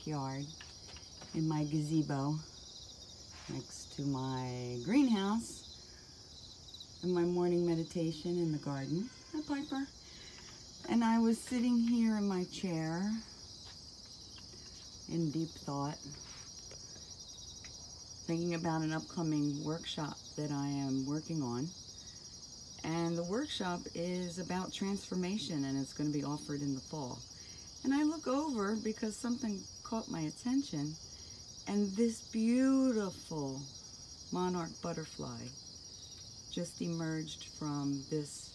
backyard, in my gazebo, next to my greenhouse, in my morning meditation in the garden. Hi, Piper. And I was sitting here in my chair in deep thought, thinking about an upcoming workshop that I am working on. And the workshop is about transformation and it's going to be offered in the fall. And I look over because something caught my attention and this beautiful monarch butterfly just emerged from this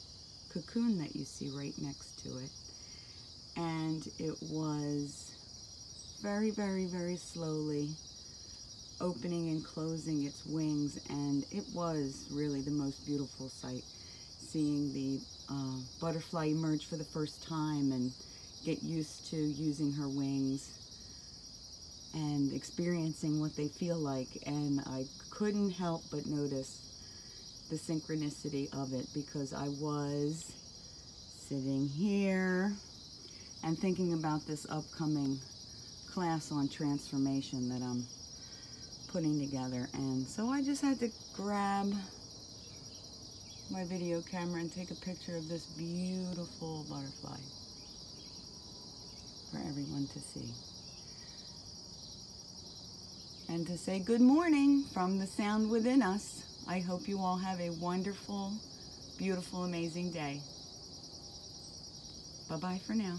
cocoon that you see right next to it. And it was very, very, very slowly opening and closing its wings. And it was really the most beautiful sight seeing the uh, butterfly emerge for the first time and get used to using her wings and experiencing what they feel like. And I couldn't help but notice the synchronicity of it because I was sitting here and thinking about this upcoming class on transformation that I'm putting together. And so I just had to grab my video camera and take a picture of this beautiful butterfly for everyone to see. And to say good morning from the sound within us. I hope you all have a wonderful, beautiful, amazing day. Bye-bye for now.